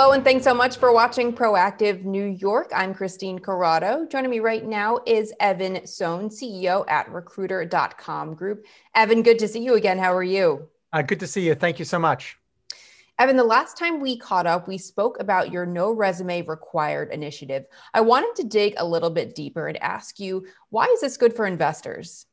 Hello, and thanks so much for watching Proactive New York. I'm Christine Corrado. Joining me right now is Evan Sohn, CEO at Recruiter.com Group. Evan, good to see you again. How are you? Uh, good to see you. Thank you so much. Evan, the last time we caught up, we spoke about your No Resume Required initiative. I wanted to dig a little bit deeper and ask you why is this good for investors?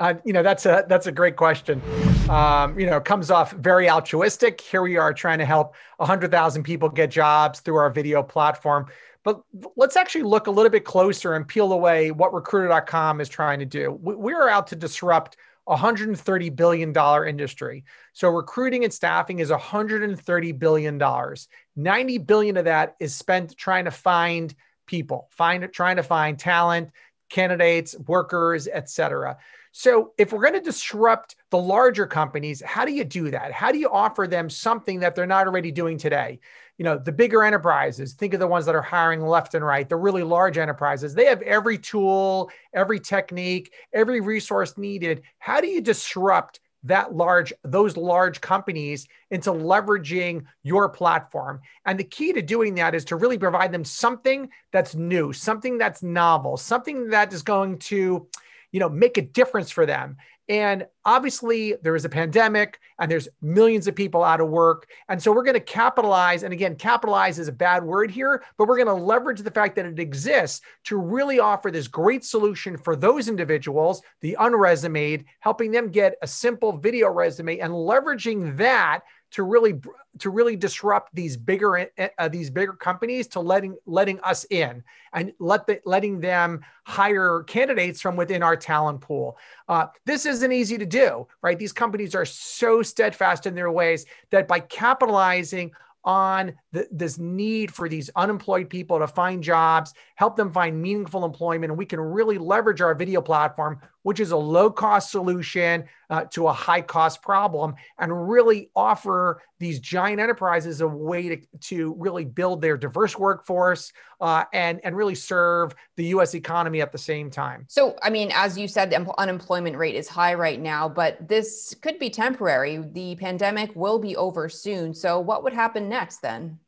Uh, you know that's a that's a great question. Um, you know, comes off very altruistic. Here we are trying to help 100,000 people get jobs through our video platform. But let's actually look a little bit closer and peel away what Recruiter.com is trying to do. We, we are out to disrupt a 130 billion dollar industry. So recruiting and staffing is 130 billion dollars. 90 billion of that is spent trying to find people, find trying to find talent, candidates, workers, et cetera. So, if we're going to disrupt the larger companies, how do you do that? How do you offer them something that they're not already doing today? You know, the bigger enterprises, think of the ones that are hiring left and right, the really large enterprises, they have every tool, every technique, every resource needed. How do you disrupt that large those large companies into leveraging your platform and the key to doing that is to really provide them something that's new something that's novel something that is going to you know, make a difference for them. And obviously, there is a pandemic and there's millions of people out of work. And so we're going to capitalize. And again, capitalize is a bad word here, but we're going to leverage the fact that it exists to really offer this great solution for those individuals, the unresumed, helping them get a simple video resume and leveraging that to really to really disrupt these bigger eh, eh, uh, these bigger companies to letting letting us in and let the, letting them hire candidates from within our talent pool. Uh, this isn't easy to do, right? These companies are so steadfast in their ways that by capitalizing on the, this need for these unemployed people to find jobs, help them find meaningful employment, and we can really leverage our video platform, which is a low cost solution uh, to a high cost problem, and really offer these giant enterprises a way to, to really build their diverse workforce uh, and, and really serve the US economy at the same time. So, I mean, as you said, the unemployment rate is high right now, but this could be temporary. The pandemic will be over soon. So, what would happen next then?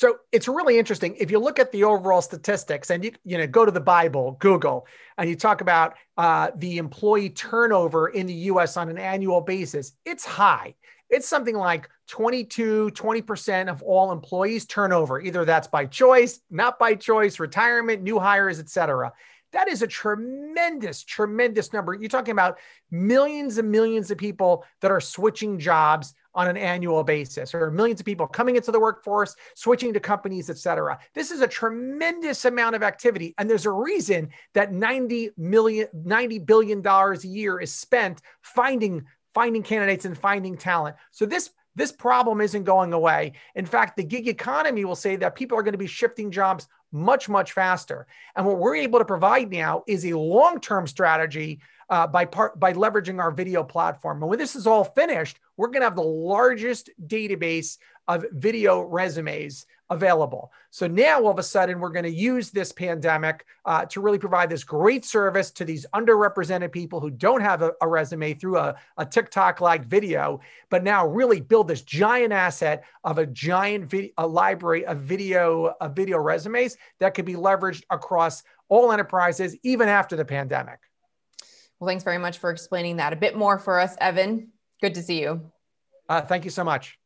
So it's really interesting. If you look at the overall statistics and you, you know, go to the Bible, Google, and you talk about uh, the employee turnover in the US on an annual basis, it's high. It's something like 22, 20% of all employees turnover. Either that's by choice, not by choice, retirement, new hires, et cetera. That is a tremendous, tremendous number. You're talking about millions and millions of people that are switching jobs on an annual basis or millions of people coming into the workforce switching to companies et cetera this is a tremendous amount of activity and there's a reason that 90 million 90 billion dollars a year is spent finding finding candidates and finding talent so this this problem isn't going away. In fact, the gig economy will say that people are going to be shifting jobs much, much faster. And what we're able to provide now is a long term strategy uh, by, part, by leveraging our video platform. And when this is all finished, we're going to have the largest database of video resumes available. So now all of a sudden, we're going to use this pandemic uh, to really provide this great service to these underrepresented people who don't have a, a resume through a, a TikTok like video, but now really build this giant asset of a giant video, a library of video, of video resumes that could be leveraged across all enterprises, even after the pandemic. Well, thanks very much for explaining that a bit more for us, Evan. Good to see you. Uh, thank you so much.